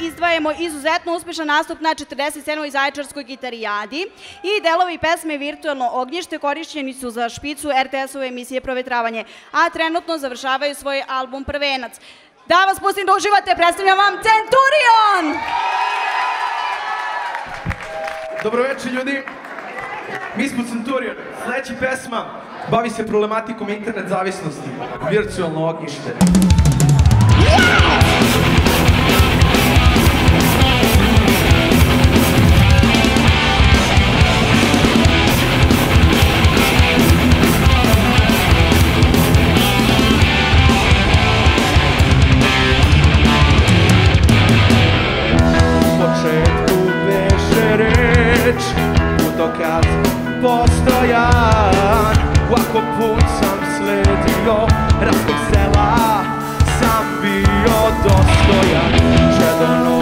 izdvajamo izuzetno uspešan nastup na 47. Zaječarskoj gitarijadi i delovi pesme Virtualno ognjište korišćeni su za špicu RTS-ove emisije Provetravanje, a trenutno završavaju svoj album Prvenac. Da vas pustim da uživate, predstavljam vam Centurion! Dobro večer ljudi, mi smo Centurion. Sledeća pesma bavi se problematikom internet zavisnosti, virtualno ognjište. U sledio Raskog sela sam bio dostojan. Čedonog